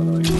on your own, by the way.